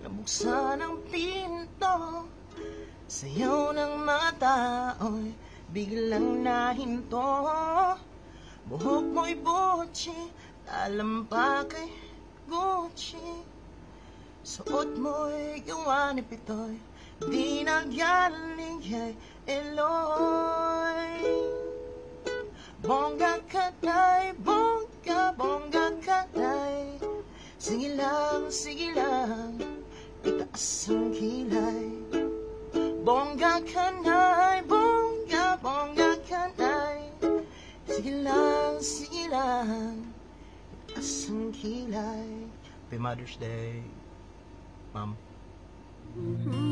Nabuksan ang pinto Sayaw ng mata Oy, biglang nahinto. Buhok mo'y buchi Talampak ay Gucci. Suot mo'y gawanip ito'y Di nangyaling kay Eloy. Bongga ka tay, bongga, bongga ka tay. Sige lang, sige lang. Taas ang kilay Bongga ka na'y Bongga, bongga ka na'y Sige lang, sige lang Taas kilay Happy Mother's Day Mom mm -hmm.